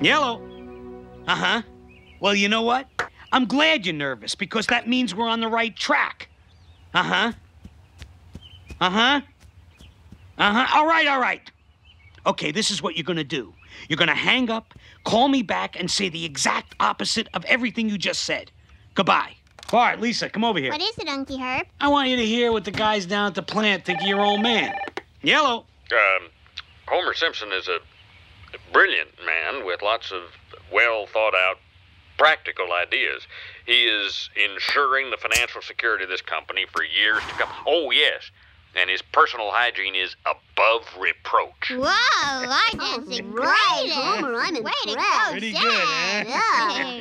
Yellow. Uh huh. Well, you know what? I'm glad you're nervous because that means we're on the right track. Uh huh. Uh huh. Uh huh. All right, all right. Okay, this is what you're gonna do. You're gonna hang up, call me back, and say the exact opposite of everything you just said. Goodbye. All right, Lisa, come over here. What is it, Unky Herb? I want you to hear what the guys down at the plant think of your old man. Yellow. Um, Homer Simpson is a brilliant man with lots of well thought out practical ideas. He is ensuring the financial security of this company for years to come. Oh, yes. And his personal hygiene is above reproach. Whoa, I just agree. right, Homer, I'm Way to go, Pretty good, Dad. huh? Yeah.